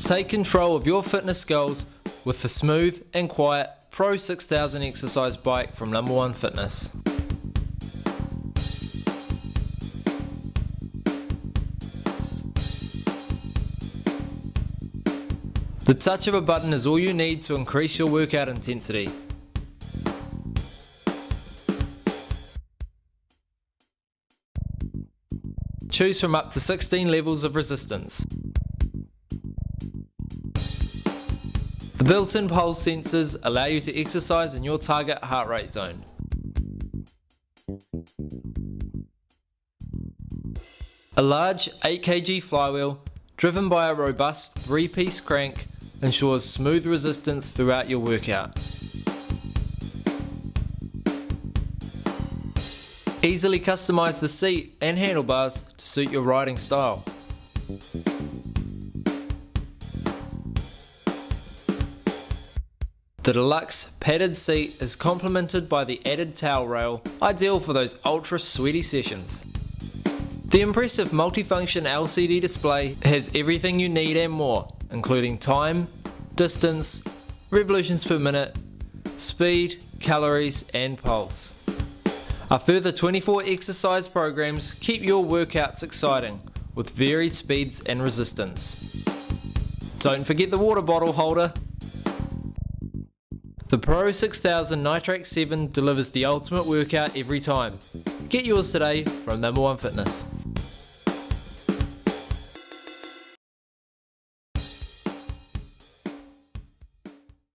Take control of your fitness goals with the smooth and quiet Pro 6000 exercise bike from Number One Fitness. The touch of a button is all you need to increase your workout intensity. Choose from up to 16 levels of resistance. The built-in pulse sensors allow you to exercise in your target heart rate zone. A large 8kg flywheel driven by a robust 3-piece crank ensures smooth resistance throughout your workout. Easily customize the seat and handlebars to suit your riding style. The deluxe padded seat is complemented by the added towel rail, ideal for those ultra sweaty sessions. The impressive multifunction LCD display has everything you need and more, including time, distance, revolutions per minute, speed, calories and pulse. A further 24 exercise programs keep your workouts exciting with varied speeds and resistance. Don't forget the water bottle holder. The Pro 6000 Ni-Trac7 delivers the ultimate workout every time. Get yours today from Number One Fitness.